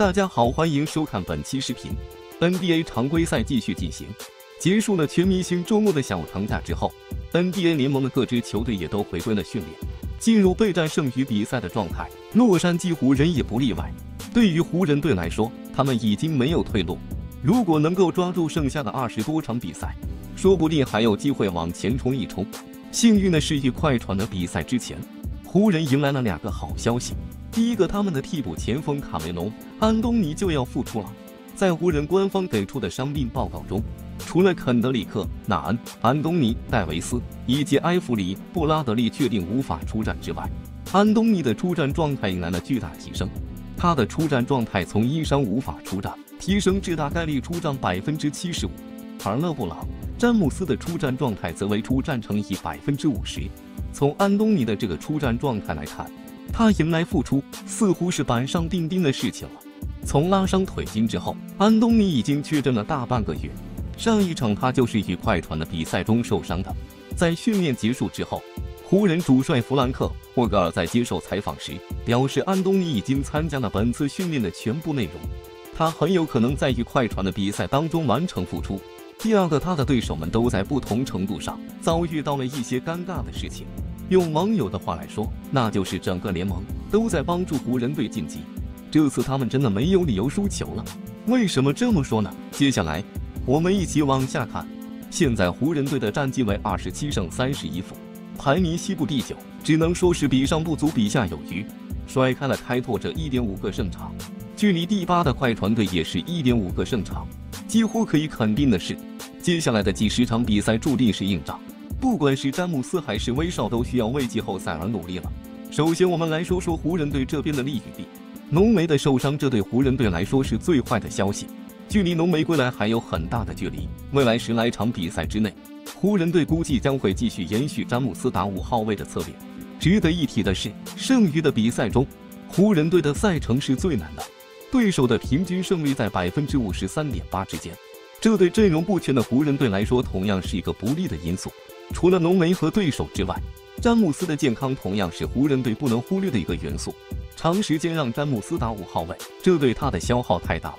大家好，欢迎收看本期视频。NBA 常规赛继续进行，结束了全明星周末的小长假之后，NBA 联盟的各支球队也都回归了训练，进入备战剩余比赛的状态。洛杉矶湖人也不例外。对于湖人队来说，他们已经没有退路。如果能够抓住剩下的二十多场比赛，说不定还有机会往前冲一冲。幸运的是，与快船的比赛之前，湖人迎来了两个好消息。第一个，他们的替补前锋卡梅隆·安东尼就要复出了。在湖人官方给出的伤病报告中，除了肯德里克·纳恩、安东尼·戴维斯以及埃弗里·布拉德利确定无法出战之外，安东尼的出战状态迎来了巨大提升。他的出战状态从因伤无法出战提升至大概率出战百分之七十五，而勒布朗·詹姆斯的出战状态则为出战乘以百分之五十。从安东尼的这个出战状态来看，他迎来复出似乎是板上钉钉的事情了。从拉伤腿筋之后，安东尼已经确诊了大半个月。上一场他就是与快船的比赛中受伤的。在训练结束之后，湖人主帅弗兰克·霍格尔在接受采访时表示，安东尼已经参加了本次训练的全部内容，他很有可能在与快船的比赛当中完成复出。第二个，他的对手们都在不同程度上遭遇到了一些尴尬的事情。用网友的话来说，那就是整个联盟都在帮助湖人队晋级。这次他们真的没有理由输球了。为什么这么说呢？接下来我们一起往下看。现在湖人队的战绩为二十七胜三十一负，排名西部第九，只能说是比上不足，比下有余，甩开了开拓者一点五个胜场，距离第八的快船队也是一点五个胜场。几乎可以肯定的是，接下来的几十场比赛注定是硬仗。不管是詹姆斯还是威少，都需要为季后赛而努力了。首先，我们来说说湖人队这边的利与弊。浓眉的受伤，这对湖人队来说是最坏的消息。距离浓眉归来还有很大的距离，未来十来场比赛之内，湖人队估计将会继续延续詹姆斯打五号位的策略。值得一提的是，剩余的比赛中，湖人队的赛程是最难的，对手的平均胜率在百分之五十三点八之间，这对阵容不全的湖人队来说同样是一个不利的因素。除了浓眉和对手之外，詹姆斯的健康同样是湖人队不能忽略的一个元素。长时间让詹姆斯打五号位，这对他的消耗太大了。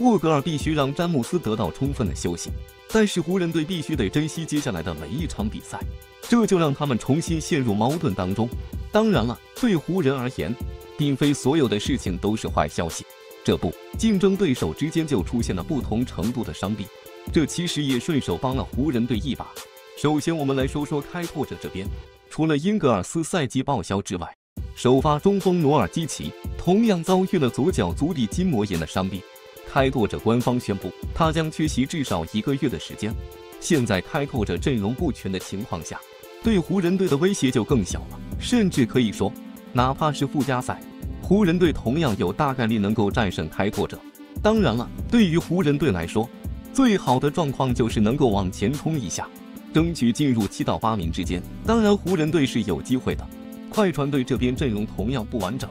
沃格尔必须让詹姆斯得到充分的休息，但是湖人队必须得珍惜接下来的每一场比赛，这就让他们重新陷入矛盾当中。当然了，对湖人而言，并非所有的事情都是坏消息。这不，竞争对手之间就出现了不同程度的伤病，这其实也顺手帮了湖人队一把。首先，我们来说说开拓者这边。除了英格尔斯赛季报销之外，首发中锋努尔基奇同样遭遇了左脚足底筋膜炎的伤病。开拓者官方宣布，他将缺席至少一个月的时间。现在开拓者阵容不全的情况下，对湖人队的威胁就更小了。甚至可以说，哪怕是附加赛，湖人队同样有大概率能够战胜开拓者。当然了，对于湖人队来说，最好的状况就是能够往前冲一下。争取进入七到八名之间。当然，湖人队是有机会的。快船队这边阵容同样不完整，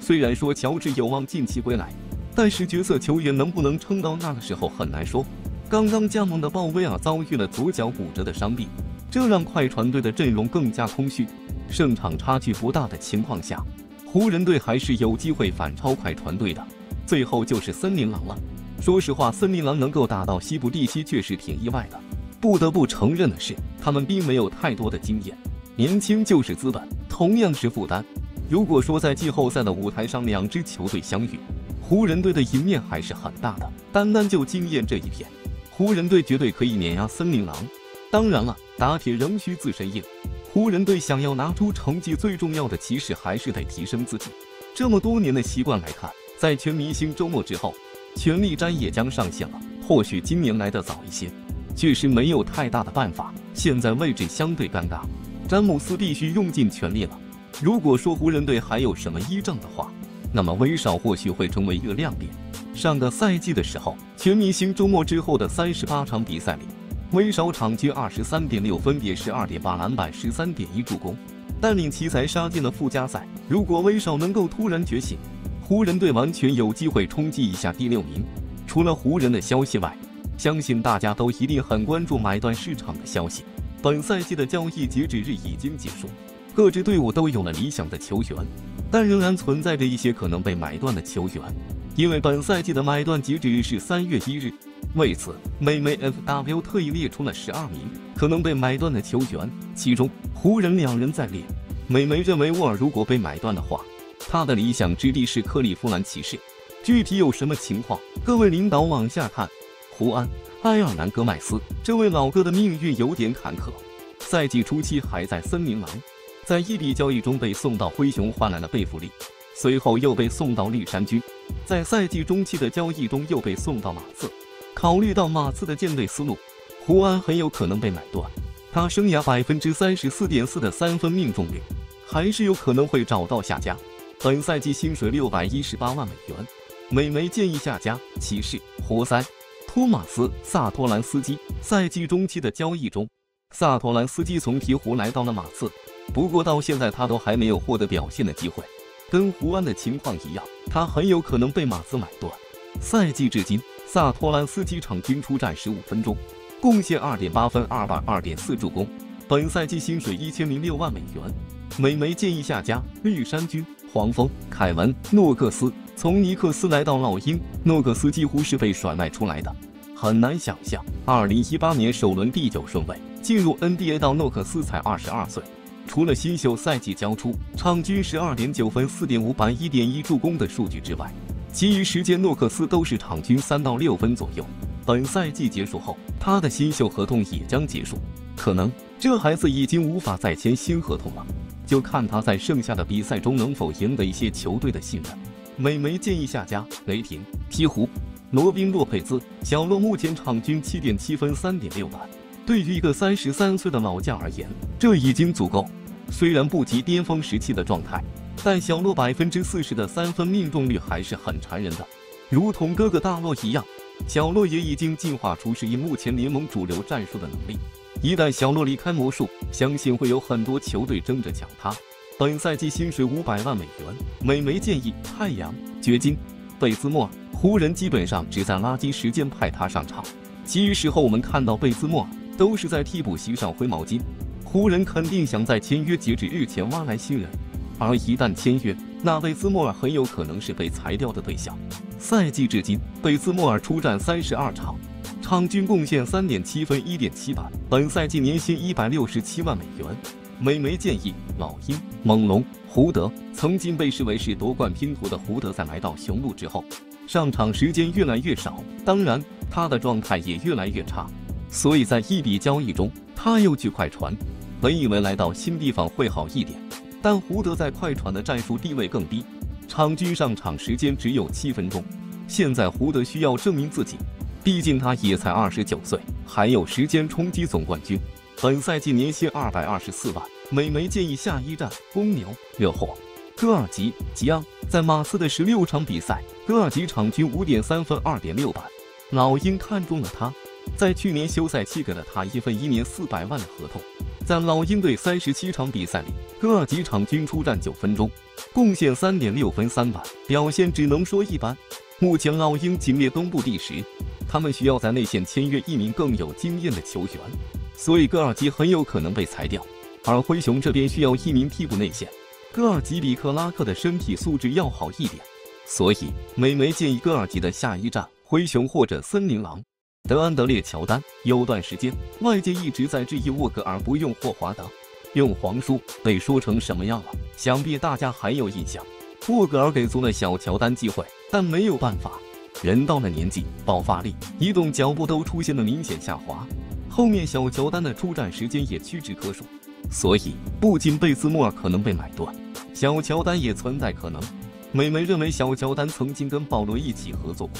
虽然说乔治有望近期归来，但是角色球员能不能撑到那个时候很难说。刚刚加盟的鲍威尔遭遇了左脚骨折的伤病，这让快船队的阵容更加空虚。胜场差距不大的情况下，湖人队还是有机会反超快船队的。最后就是森林狼了。说实话，森林狼能够打到西部第七，确实挺意外的。不得不承认的是，他们并没有太多的经验，年轻就是资本，同样是负担。如果说在季后赛的舞台上两支球队相遇，湖人队的赢面还是很大的。单单就经验这一片，湖人队绝对可以碾压森林狼。当然了，打铁仍需自身硬，湖人队想要拿出成绩，最重要的其实还是得提升自己。这么多年的习惯来看，在全明星周末之后，全力战也将上线了。或许今年来的早一些。确实没有太大的办法，现在位置相对尴尬，詹姆斯必须用尽全力了。如果说湖人队还有什么依仗的话，那么威少或许会成为一个亮点。上个赛季的时候，全明星周末之后的三十八场比赛里，威少场均二十三点六，分别是二点八篮板、十三点一助攻，带领奇才杀进了附加赛。如果威少能够突然觉醒，湖人队完全有机会冲击一下第六名。除了湖人的消息外，相信大家都一定很关注买断市场的消息。本赛季的交易截止日已经结束，各支队伍都有了理想的球员，但仍然存在着一些可能被买断的球员。因为本赛季的买断截止日是三月一日。为此，美媒 FW 特意列出了十二名可能被买断的球员，其中湖人两人在列。美媒认为沃尔如果被买断的话，他的理想之地是克利夫兰骑士。具体有什么情况？各位领导往下看。胡安·埃尔南戈麦斯这位老哥的命运有点坎坷。赛季初期还在森林狼，在一笔交易中被送到灰熊换来了贝弗利，随后又被送到绿衫军，在赛季中期的交易中又被送到马刺。考虑到马刺的建队思路，胡安很有可能被买断。他生涯百分之三十四点四的三分命中率，还是有可能会找到下家。本赛季薪水六百一十八万美元，美媒建议下家骑士。活塞托马斯·萨托兰斯基赛季中期的交易中，萨托兰斯基从鹈鹕来到了马刺，不过到现在他都还没有获得表现的机会。跟胡安的情况一样，他很有可能被马刺买断。赛季至今。萨托兰斯基场均出战十五分钟，贡献二点八分、二板、二点四助攻。本赛季薪水一千零六万美元。美媒建议下家绿衫军。黄蜂凯文诺克斯从尼克斯来到老鹰，诺克斯几乎是被甩卖出来的。很难想象，二零一八年首轮第九顺位进入 NBA 到诺克斯才二十二岁。除了新秀赛季交出场均十二点九分、四点五板、一点一助攻的数据之外，其余时间，诺克斯都是场均三到六分左右。本赛季结束后，他的新秀合同也将结束，可能这孩子已经无法再签新合同了，就看他在剩下的比赛中能否赢得一些球队的信任。美媒建议下家雷霆、鹈鹕、罗宾·洛佩兹。小洛目前场均七点七分、三点六板，对于一个三十三岁的老将而言，这已经足够。虽然不及巅峰时期的状态。但小洛百分之四十的三分命中率还是很馋人的，如同哥哥大洛一样，小洛也已经进化出适应目前联盟主流战术的能力。一旦小洛离开魔术，相信会有很多球队争着抢他。本赛季薪水五百万美元。美媒建议太阳、掘金、贝兹莫尔。湖人基本上只在垃圾时间派他上场，其余时候我们看到贝兹莫尔都是在替补席上挥毛巾。湖人肯定想在签约截止日前挖来新人。而一旦签约，那贝兹莫尔很有可能是被裁掉的对象。赛季至今，贝兹莫尔出战三十二场，场均贡献三点七分、一点七板。本赛季年薪一百六十七万美元。美媒建议老鹰、猛龙、胡德。曾经被视为是夺冠拼图的胡德，在来到雄鹿之后，上场时间越来越少，当然他的状态也越来越差。所以在一笔交易中，他又去快船。本以为来到新地方会好一点。但胡德在快船的战术地位更低，场均上场时间只有七分钟。现在胡德需要证明自己，毕竟他也才二十九岁，还有时间冲击总冠军。本赛季年薪二百二十四万。美媒建议下一站公牛、热火。戈尔吉·吉昂在马刺的十六场比赛，戈尔吉场均五点三分、二点六板。老鹰看中了他，在去年休赛期给了他一份一年四百万的合同。在老鹰队三十七场比赛里，戈尔吉场均出战九分钟，贡献三点六分三板，表现只能说一般。目前老鹰仅列东部第十，他们需要在内线签约一名更有经验的球员，所以戈尔吉很有可能被裁掉。而灰熊这边需要一名替补内线，戈尔吉比克拉克的身体素质要好一点，所以美媒建议戈尔吉的下一站灰熊或者森林狼。德安德烈·乔丹有段时间，外界一直在质疑沃格尔不用霍华德，用黄叔被说成什么样了？想必大家还有印象。沃格尔给足了小乔丹机会，但没有办法，人到了年纪，爆发力、移动脚步都出现了明显下滑，后面小乔丹的出战时间也屈指可数。所以，不仅贝兹莫尔可能被买断，小乔丹也存在可能。美媒认为，小乔丹曾经跟保罗一起合作过。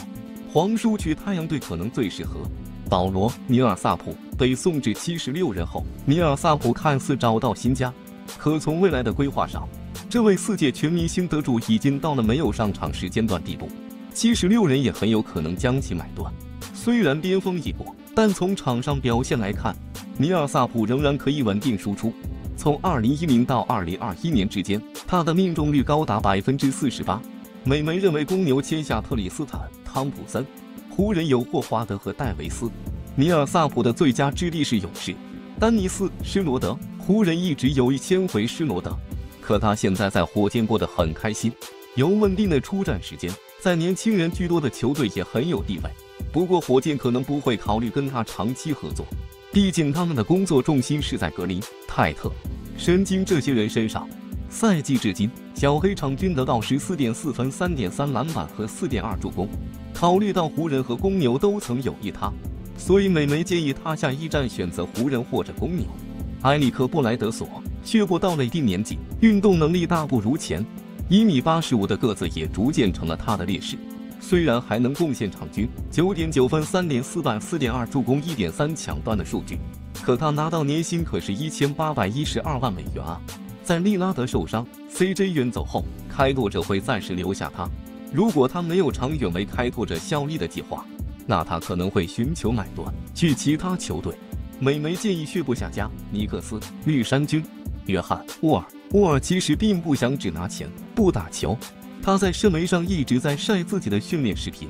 黄叔去太阳队可能最适合。保罗·米尔萨普被送至七十六人后，米尔萨普看似找到新家，可从未来的规划上，这位四届全明星得主已经到了没有上场时间段地步。七十六人也很有可能将其买断。虽然巅峰已过，但从场上表现来看，米尔萨普仍然可以稳定输出。从二零一零到二零二一年之间，他的命中率高达百分之四十八。美媒认为公牛签下特里斯坦。汤普森，湖人有霍华德和戴维斯，米尔萨普的最佳之地是勇士。丹尼斯·施罗德，湖人一直有意签回施罗德，可他现在在火箭过得很开心，有稳定的出战时间，在年轻人居多的球队也很有地位。不过火箭可能不会考虑跟他长期合作，毕竟他们的工作重心是在格林、泰特、申京这些人身上。赛季至今，小黑场均得到十四点四分、三点三篮板和四点二助攻。考虑到湖人和公牛都曾有意他，所以美媒建议他下一站选择湖人或者公牛。埃里克·布莱德索却不到了一定年纪，运动能力大不如前，一米八十五的个子也逐渐成了他的劣势。虽然还能贡献场均九点九分、三点四板、四点二助攻、一点三抢断的数据，可他拿到年薪可是一千八百一十二万美元啊！在利拉德受伤、CJ 远走后，开拓者会暂时留下他。如果他没有长远为开拓者效力的计划，那他可能会寻求买断去其他球队。美媒建议续布下家，尼克斯、绿衫军、约翰·沃尔。沃尔其实并不想只拿钱不打球。他在社媒上一直在晒自己的训练视频，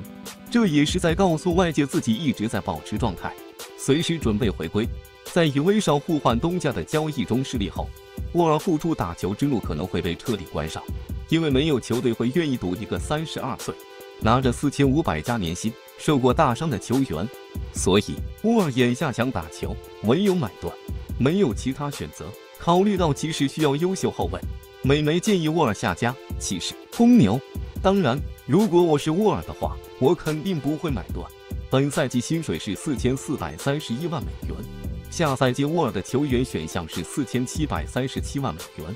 这也是在告诉外界自己一直在保持状态，随时准备回归。在与威少互换东家的交易中失利后，沃尔复出打球之路可能会被彻底关上，因为没有球队会愿意赌一个三十二岁、拿着四千五百加年薪、受过大伤的球员。所以沃尔眼下想打球，唯有买断，没有其他选择。考虑到骑士需要优秀后卫。美媒建议沃尔下家，气势、公牛。当然，如果我是沃尔的话，我肯定不会买断。本赛季薪水是四千四百三十一万美元，下赛季沃尔的球员选项是四千七百三十七万美元。